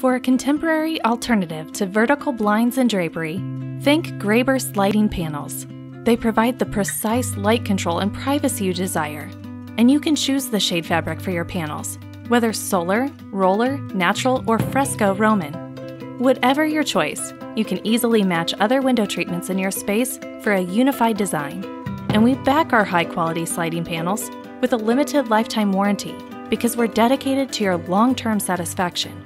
For a contemporary alternative to vertical blinds and drapery, think Graber sliding panels. They provide the precise light control and privacy you desire, and you can choose the shade fabric for your panels, whether solar, roller, natural, or fresco Roman. Whatever your choice, you can easily match other window treatments in your space for a unified design. And we back our high quality sliding panels with a limited lifetime warranty because we're dedicated to your long term satisfaction.